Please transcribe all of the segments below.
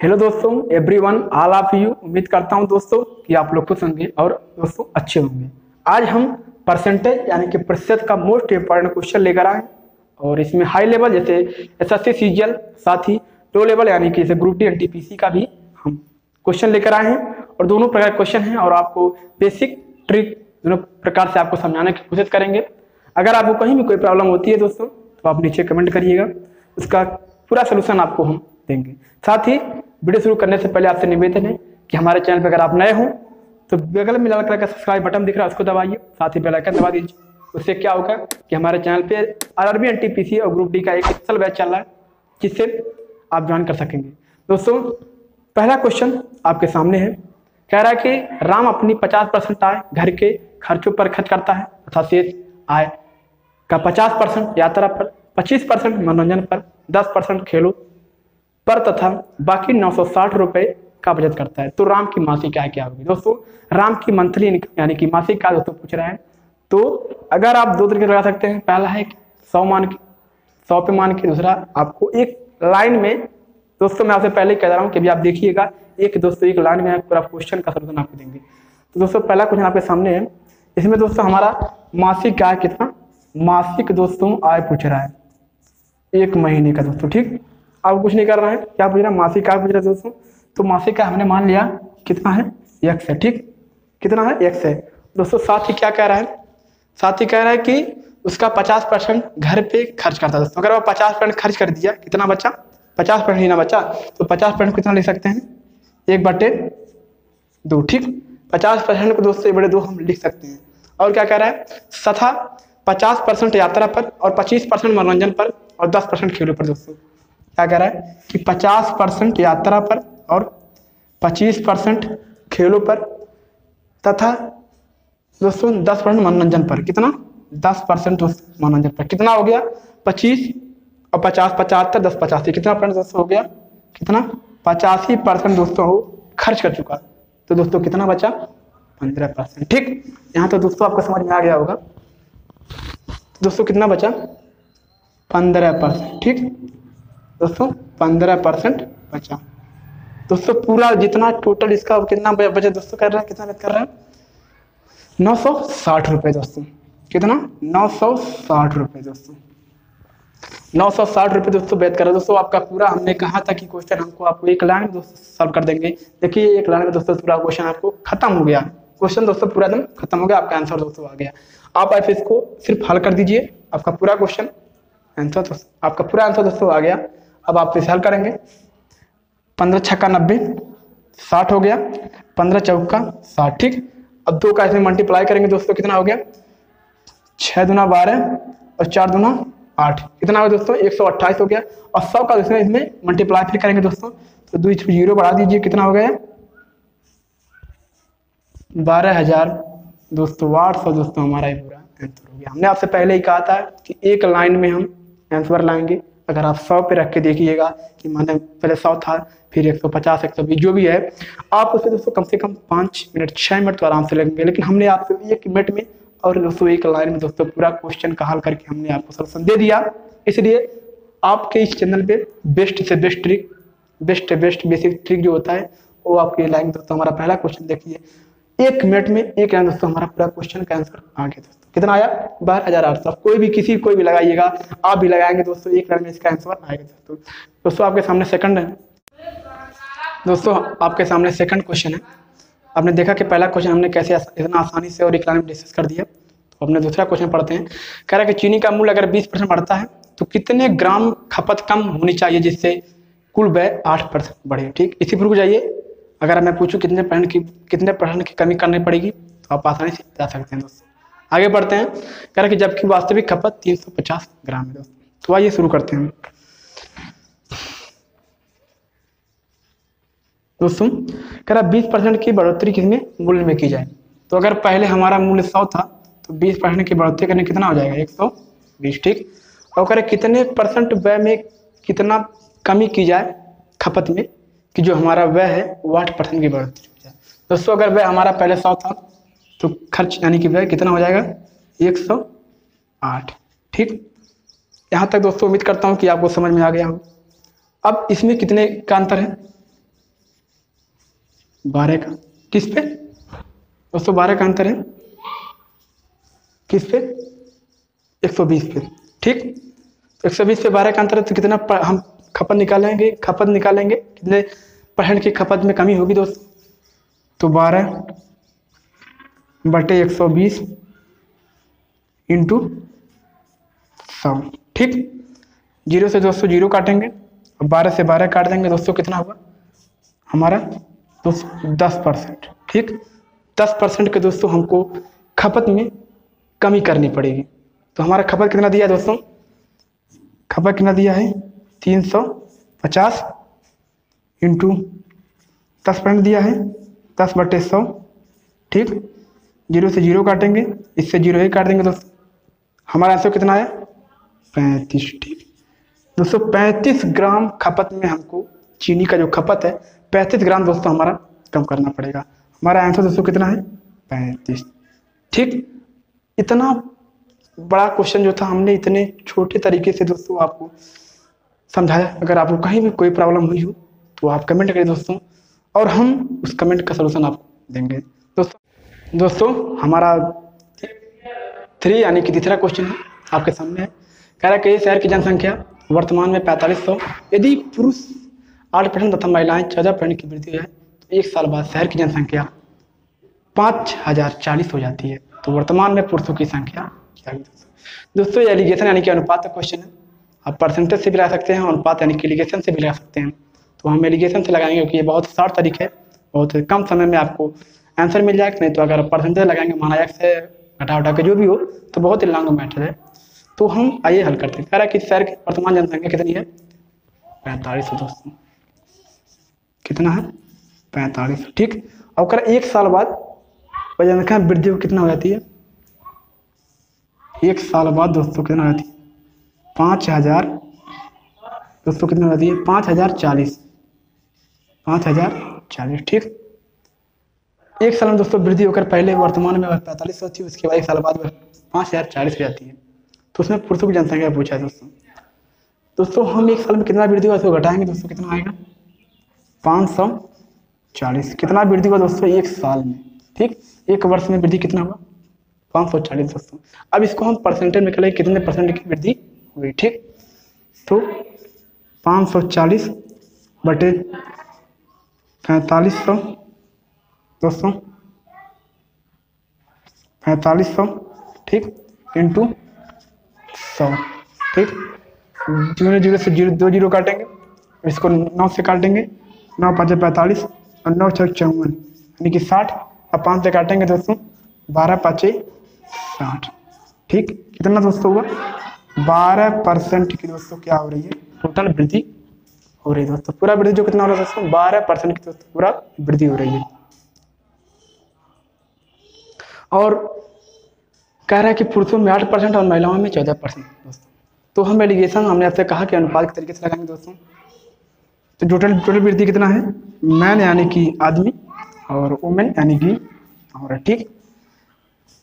Hello दोस्तों everyone all of you उम्मीद करता हूँ दोस्तों कि आप लोग खुश होंगे और दोस्तों अच्छे होंगे। आज हम परसेंटेज यानी कि प्रतिशत का मोस्ट इंपॉर्टेंट क्वेश्चन लेकर आए और इसमें हाई लेवल जैसे एस एस सी साथ ही लो लेवल यानी कि जैसे ग्रुप डी एन टी का भी हम क्वेश्चन लेकर आए हैं और दोनों प्रकार क्वेश्चन हैं और आपको बेसिक ट्रिक दोनों प्रकार से आपको समझाने की कोशिश करेंगे। अगर आपको कहीं भी कोई प्रॉब्लम होती है दोस्तों तो आप नीचे कमेंट करिएगा, उसका पूरा सोल्यूशन आपको हम देंगे। साथ ही वीडियो शुरू करने से पहले आपसे निवेदन है कि हमारे चैनल पर अगर आप नए हों तो बगल में लाल कलर का सब्सक्राइब बटन दिख रहा है, उसको दबाइए, साथ ही बेलाइकन दबा दीजिए। उससे क्या होगा कि हमारे चैनल पे आर आर बी और ग्रुप डी का एक स्पेशल बैच चल रहा है, जिससे आप ज्वाइन कर सकेंगे। दोस्तों, पहला क्वेश्चन आपके सामने है। कह रहा है कि राम अपनी 50 परसेंट आय घर के खर्चों पर खर्च करता है, तथा शेष आय का 50 परसेंट यात्रा पर 25 परसेंट मनोरंजन पर 10 परसेंट खेलों पर तथा बाकी नौ सौ साठ रुपए का बचत करता है। तो राम की मासिक आय क्या होगी? दोस्तों, राम की मंथली इनकम यानी कि मासिक आय दोस्तों पूछ रहा है। तो अगर आप दो तरीके लगा सकते हैं। पहला है सौ मान के, सौ पे मान के, दूसरा आपको एक लाइन में, दोस्तों मैं आपसे पहले कह रहा हूँ कि अभी आप देखिएगा, एक दोस्तों एक लाइन में पूरा क्वेश्चन का सोल्यूशन आपको देंगे। तो दोस्तों, पहला क्वेश्चन आपके सामने है। इसमें दोस्तों हमारा मासिक आय कितना? मासिक दोस्तों आय पूछ रहा है। एक महीने का दोस्तों, ठीक? अब कुछ नहीं कर रहा है। क्या पूछ रहा है? मासिक का पूछ रहा दोस्तों। तो मासिक का हमने मान लिया। कितना है? एक्स है ठीक? कितना है? एक्स है दोस्तों, साथ ही क्या कह रहा है? साथ ही कह रहा है कि उसका पचास परसेंट घर पे खर्च करता है। दोस्तों अगर वो पचास परसेंट खर्च कर दिया, कितना बचा? पचास परसेंट ही ना बचा। तो पचास परसेंट कितना लिख सकते हैं? एक बटे दो, ठीक? पचास परसेंट को दोस्तों, एक बटे दो हम लिख सकते हैं। और क्या कह रहा है? तथा पचास परसेंट यात्रा पर और पच्चीस परसेंट मनोरंजन पर और दस परसेंट खेलों पर दोस्तों। क्या कह रहा है? कि 50 परसेंट यात्रा पर और 25 परसेंट खेलों पर तथा दोस्तों 10 परसेंट मनोरंजन पर। कितना? 10 परसेंट मनोरंजन पर। कितना हो गया? 25 और 50 पचहत्तर, दस पचासी। कितना परसेंट दोस्तों हो गया? कितना? पचासी परसेंट दोस्तों हो, खर्च कर चुका। तो दोस्तों कितना बचा? पंद्रह परसेंट। ठीक? यहाँ तो दोस्तों आपको समझ में आ गया होगा। दोस्तों कितना बचा? पंद्रह परसेंट। ठीक? दोस्तों, पंद्रह परसेंट बचा। दोस्तों, पूरा जितना टोटल इसका कितना बचा दोस्तों कर रहा है, कितना कर रहा है? नौ सौ साठ रुपये दोस्तों। कितना? नौ सौ साठ रुपये दोस्तों। नौ सौ साठ रुपये दोस्तों बैत कर रहे दोस्तों, आपका पूरा हमने कहा था कि क्वेश्चन हमको आपको एक लाइन में दोस्तों सॉल्व कर देंगे। देखिए, एक लाइन में दोस्तों पूरा क्वेश्चन आपको खत्म हो गया। क्वेश्चन दोस्तों पूरा एकदम खत्म हो गया। आपका आंसर दोस्तों आ गया। आप ऐसे इसको सिर्फ़ हल कर दीजिए। आपका पूरा क्वेश्चन आंसर दोस्तों आपका पूरा आंसर दोस्तों आ गया। अब आप इसे हल करेंगे। पंद्रह छक्का नब्बे, साठ हो गया। पंद्रह चौका साठ, ठीक। अब दो का इसमें मल्टीप्लाई करेंगे दोस्तों, कितना हो गया? छः दुना बारह और चार दुना आठ। कितना हो दोस्तों, एक सौ अट्ठाईस हो गया। और सौ का इसमें इसमें मल्टीप्लाई फिर करेंगे दोस्तों तो दो ज़ीरो बढ़ा दीजिए, कितना हो गया? बारह हज़ार। दोस्तों, आठ सौ दोस्तों, हमारा ही पूरा आंसर हो गया। हमने आपसे पहले ही कहा था कि एक लाइन में हम आंसर लाएँगे। अगर आप सौ पे रख के देखिएगा कि मैंने पहले सौ था, फिर एक सौ पचास, एक सौ बीस, जो भी है, आप उसे दोस्तों कम से कम पाँच मिनट छः मिनट तो आराम से लगेंगे। लेकिन हमने आपको एक मिनट में और दोस्तों एक लाइन में दोस्तों पूरा क्वेश्चन का हल करके हमने आपको सोल्यूशन दे दिया। इसलिए आपके इस चैनल पे बेस्ट से best trick best best basic trick जो होता है, वो आपके लाइन दोस्तों हमारा पहला क्वेश्चन देखिए। एक मिनट में एक लाइन दोस्तों हमारा पूरा क्वेश्चन का आंसर आ गया दोस्तों कितना आया? बारह हज़ार आठ सौ। कोई भी किसी कोई भी लगाइएगा। आप भी लगाएँगे दोस्तों, एक लाइन में इसका आंसर आएगा। दोस्तों दोस्तों, आपके सामने सेकंड है। दोस्तों, आपके सामने सेकंड क्वेश्चन है। आपने देखा कि पहला क्वेश्चन हमने कैसे इतना आसानी से और एक लाइन में डिस्कस कर दिया। तो अपने दूसरा क्वेश्चन पढ़ते हैं। कह रहा है कि चीनी का मूल्य अगर बीस परसेंट बढ़ता है तो कितने ग्राम खपत कम होनी चाहिए जिससे कुल व्यय आठ परसेंट बढ़े? ठीक? इसी पर जाइए। अगर मैं पूछूँ कितने परसेंट की, कितने परसेंट की कमी करनी पड़ेगी तो आप आसानी से जा सकते हैं दोस्तों। आगे बढ़ते हैं। कह रहे कि जबकि वास्तविक खपत 350 ग्राम है दोस्तों। तो आइए शुरू करते हैं। दोस्तों, कह रहा बीस परसेंट की बढ़ोतरी किसमें मूल्य में की जाए? तो अगर पहले हमारा मूल्य सौ था तो बीस परसेंट की बढ़ोतरी करने कितना हो जाएगा? एक सौ बीस, ठीक? और कह रहे कितने परसेंट व्यय में कितना कमी की जाए खपत में? कि जो हमारा व्यय है, वो आठ परसेंट की बढ़ोतरी हो। जाए दोस्तों, अगर व्यय हमारा पहले सौ था तो खर्च यानी कि व्यय कितना हो जाएगा? एक सौ आठ। ठीक? यहाँ तक दोस्तों, उम्मीद करता हूँ कि आपको समझ में आ गया हो अब इसमें कितने का अंतर है? बारह का। किस पे? दोस्तों, बारह का अंतर है। किस पे? एक सौ बीस पे। ठीक? एक सौ बीस पे बारह का अंतर है तो कितना हम खपत निकालेंगे खपत निकालेंगे। कितने परसेंट की खपत में कमी होगी दोस्तों? तो बारह बटे एक सौ बीस इंटू सौ ठीक? ज़ीरो से दोस्तों ज़ीरो काटेंगे और बारह से बारह काट देंगे, दोस्तों, कितना हुआ? हमारा दोस्तों दस परसेंट, ठीक? दस परसेंट के दोस्तों, हमको खपत में कमी करनी पड़ेगी। तो हमारा खपत कितना दिया दोस्तों? खपत कितना दिया है? तीन सौ पचास इंटू दस परसेंट दिया है, दस बटे सौ, ठीक? ज़ीरो से ज़ीरो काटेंगे, इससे ज़ीरो ही काट देंगे दोस्तों। हमारा आंसर कितना है? पैंतीस, ठीक। दोस्तों, पैंतीस ग्राम खपत में हमको चीनी का जो खपत है, पैंतीस ग्राम दोस्तों हमारा कम करना पड़ेगा। हमारा आंसर दोस्तों कितना है? पैंतीस, ठीक? इतना बड़ा क्वेश्चन जो था, हमने इतने छोटे तरीके से दोस्तों आपको समझाया। अगर आपको कहीं भी कोई प्रॉब्लम हुई हो तो आप कमेंट करें दोस्तों, और हम उस कमेंट का सलूशन आपको देंगे। दोस्तों दोस्तों, हमारा थ्री यानी कि तीसरा क्वेश्चन है, आपके सामने है। कह रहा है कि शहर की जनसंख्या वर्तमान में पैंतालीस सौ। यदि पुरुष आठ परसेंट तथा महिलाएँ चौदह परसेंट की वृद्धि है तो एक साल बाद शहर की जनसंख्या पाँच हज़ार चालीस हो जाती है। तो वर्तमान में पुरुषों की संख्या क्या दोस्तों एलिगेशन यानी कि अनुपात का क्वेश्चन है। आप परसेंटेज से भी लगा सकते हैं अनुपात यानी कि एलिगेशन से भी लगा सकते हैं। तो हम एलिगेशन से लगाएँगे क्योंकि ये बहुत शॉर्ट तरीके है, बहुत कम समय में आपको आंसर मिल जाएगा। नहीं तो अगर परसेंटेज लगाएँगे माना एक से घटा उठा के जो भी हो तो बहुत ही लॉन्ग मैटर है। तो हम आइए हल करते हैं। कह रहा कि शहर की वर्तमान जनसंख्या कितनी है? पैंतालीस सौ दोस्तों। कितना है? पैंतालीस। ठीक? और कर, एक साल बाद जनसंख्या वृद्धि कितना हो जाती है? एक साल बाद दोस्तों कितना हो जाती है? पाँच हज़ार दोस्तों, कितना हो जाती है? पाँच हज़ार चालीस। पाँच हज़ार चालीस, ठीक? एक साल में दोस्तों वृद्धि होकर पहले वर्तमान में पैंतालीस सौ थी उसके बाद एक साल बाद पाँच हज़ार चालीस हो जाती है। तो उसमें पुरुषों की जनसंख्या पूछा है दोस्तों? दोस्तों, हम एक साल में कितना वृद्धि हुआ उसको घटाएँगे दोस्तों, कितना आएगा? पाँच सौ चालीस। कितना वृद्धि हुआ दोस्तों एक साल में, ठीक? एक वर्ष में वृद्धि कितना हुआ? पाँच सौ चालीस दोस्तों। अब इसको हम परसेंटेज में करें, कितने परसेंट की वृद्धि? हुई, ठीक? तो पाँच सौ चालीस बटे पैंतालीस सौ, दोस्तों, पैंतालीस सौ, ठीक? इंटू सौ, ठीक? ज़ीरो ज़ीरो से ज़ीरो, दो ज़ीरो काटेंगे, इसको नौ से काटेंगे, नौ पाँच पैंतालीस और नौ छः चौवन, यानी कि साठ और पाँच से काटेंगे, दोस्तों, बारह पाँचे साठ, ठीक? कितना दोस्तों हुआ? बारह परसेंट की दोस्तों क्या हो रही है? टोटल वृद्धि? हो रही है दोस्तों पूरा वृद्धि जो कितना हो रहा है दोस्तों? बारह परसेंट की दोस्तों पूरा वृद्धि हो रही है। और कह रहा है कि पुरुषों में आठ परसेंट और महिलाओं में चौदह परसेंट दोस्तों। तो हम एलिगेशन हमने आपसे कहा कि अनुपात के तरीके से लगाएँगे दोस्तों। तो टोटल टोटल वृद्धि कितना है? मैन यानी कि आदमी और वुमेन यानी कि और ठीक?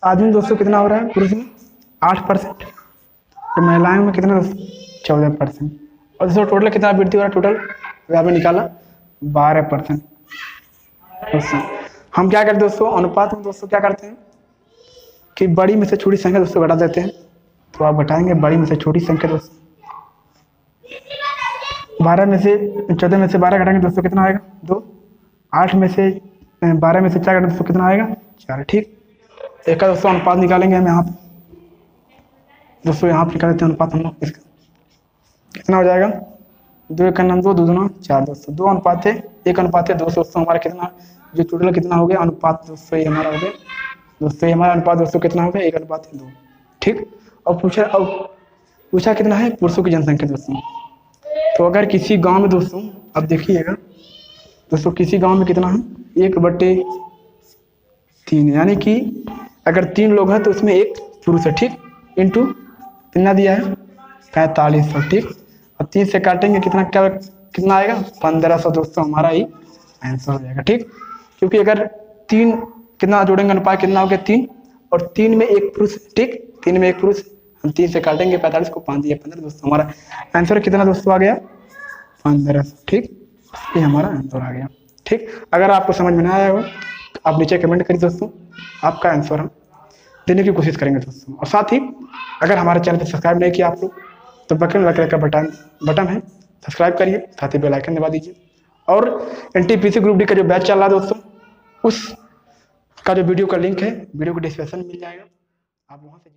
आदमी दोस्तों कितना हो रहा है? पुरुष में आठ परसेंट। तो महिलाओं में कितना चौदह परसेंट? और दोस्तों टोटल कितना वृद्धि हो रहा है टोटल पे निकाला, बारह परसेंट। हम क्या करते हैं दोस्तों? अनुपात में दोस्तों क्या करते हैं? कि बड़ी में से छोटी संख्या दोस्तों घटा देते हैं। तो आप घटाएँगे बड़ी में से छोटी संख्या दोस्तों। बारह में से, चौदह में से बारह घटाएँगे दोस्तों, कितना आएगा? दो। आठ में से, बारह में से चार घटाएँगे दोस्तों, कितना आएगा? चार। ठीक। एक का दोस्तों अनुपात निकालेंगे हम यहाँ पे। दोस्तों यहाँ पर निकाल देते हैं अनुपात हम लोग, इसका कितना हो जाएगा? दो एक नाम दो दोनों चार दोस्तों दो अनुपात है, एक अनुपात है, दो दोस्तों हमारा कितना, जो टोटल कितना हो गया? अनुपात दोस्तों ये हमारा हो गया। दोस्तों ये हमारा अनुपात दोस्तों कितना हो गया? एक अनुपात है दो। ठीक? और पूछा और पूछा कितना है? पुरुषों की जनसंख्या दोस्तों तो अगर किसी गाँव में दोस्तों अब देखिएगा दोस्तों किसी गाँव में कितना है? एक बटे तीन। यानी कि अगर तीन लोग हैं तो उसमें एक पुरुष है, ठीक? इंटू कितना दिया है? पैंतालीस सौ, ठीक। और तीन से काटेंगे, कितना क्या, कितना आएगा? पंद्रह सौ, दोस्तों, हमारा ही आंसर हो जाएगा, ठीक। क्योंकि अगर तीन, कितना जोड़ेंगे अनुपात, कितना हो गया तीन? और तीन में एक पुरुष, ठीक। तीन में एक पुरुष, हम तीन से काटेंगे, पैंतालीस को पाँच दिया, पंद्रह, दोस्तों, हमारा आंसर कितना, दोस्तों, आ गया? पंद्रह सौ, ठीक। ये हमारा आंसर आ गया, ठीक। अगर आपको समझ में ना आया हो तो आप नीचे कमेंट करिए, दोस्तों। आपका आंसर हम देने की कोशिश करेंगे दोस्तों और साथ ही, अगर हमारे चैनल पर सब्सक्राइब नहीं किया आप लोग तो बकन लग का बटन बटन है, सब्सक्राइब करिए, साथ ही बेलाइकन दबा दीजिए। और एन टी ग्रुप डी का जो बैच चल रहा है दोस्तों, उस का जो वीडियो का लिंक है, वीडियो को डिस्क्रिप्शन में मिल जाएगा। आप वहाँ से